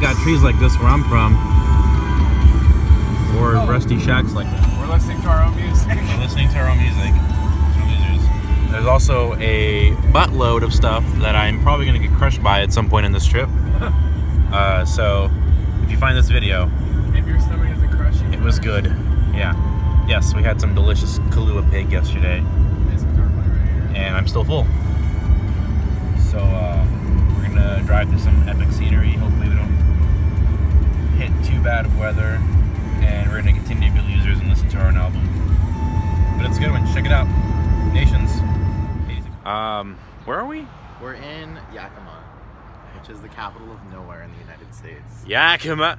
ain't got trees like this where I'm from. Or rusty shacks like that. We're listening to our own music. We're listening to our own music. There's also a buttload of stuff that I'm probably going to get crushed by at some point in this trip. Uh, so, if you find this video, if your stomach isn't crushing, it was good. Yeah. Yes, we had some delicious Kalua pig yesterday, There's a guitar player right here. and I'm still full. So, uh, we're going to drive through some epic scenery. Hopefully, we don't hit too bad of weather, and we're going to continue to be losers and listen to our own album. But it's a good one. Check it out. Nations. Um, where are we? We're in Yakima, which is the capital of nowhere in the United States. Yakima.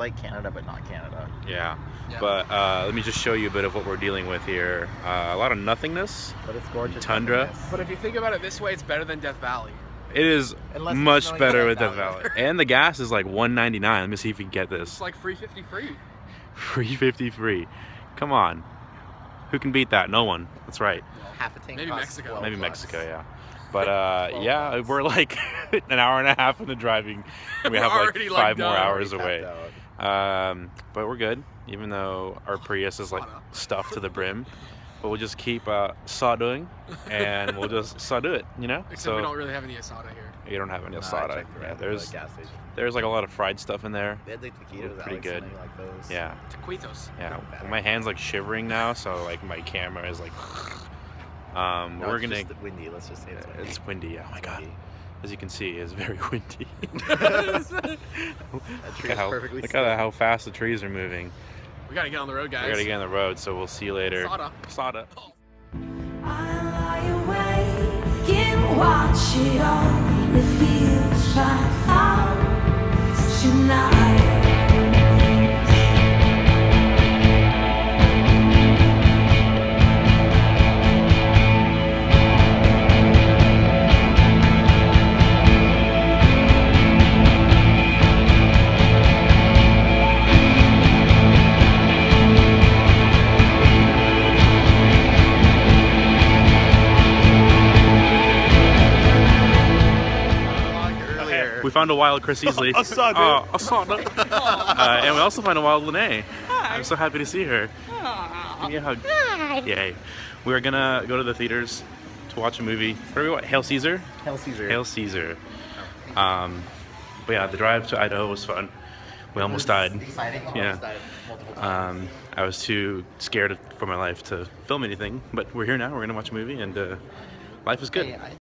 Like Canada, but not Canada. Yeah. Yeah. But uh, let me just show you a bit of what we're dealing with here. Uh, a lot of nothingness. But it's gorgeous. Tundra. nonetheless. But if you think about it this way, it's better than Death Valley. It is Unless much better in with Death Death Valley. Valley. and the gas is like 1.99. Let me see if we can get this. It's like free 50 free. Free 50 free. Come on. Who can beat that? No one. That's right. Half a tank Maybe Mexico. Maybe bucks. Mexico, yeah. But uh, yeah, bucks. we're like an hour and a half into driving. We have like already, like, five more hours away. Um, but we're good, even though our Prius is like stuffed to the brim. But we'll just keep uh, saw doing, and we'll just saw do it, you know. Except we don't really have any asada here. you don't have any Nah, I asada. checked Yeah, around the there's there's like a lot of fried stuff in there. They had like taquitos. Pretty Alex, good. like those. Yeah, Taquitos. yeah. My hands like shivering now, so like my camera is like. Um, No, we're it's gonna. just windy. Let's just say it's windy. It's windy. Oh my god. Windy. As you can see, it's very windy. That look tree at is how, perfectly look at how fast the trees are moving. We gotta get on the road, guys. We gotta get on the road, so we'll see you later. Asada. Sada. I lie awake and watch it all. It feels right We found a wild Chris Easley. Asada. Oh, Asada. uh, and we also found a wild Lene. I'm so happy to see her. Give me a hug. Yay. We're gonna go to the theaters to watch a movie. Where are we? What? Hail Caesar? Hail Caesar. Hail Caesar. Um, but yeah, the drive to Idaho was fun. We almost died. Exciting. Yeah. Died. Um, I was too scared for my life to film anything, but we're here now. We're gonna watch a movie, and uh, life is good. Hey, I-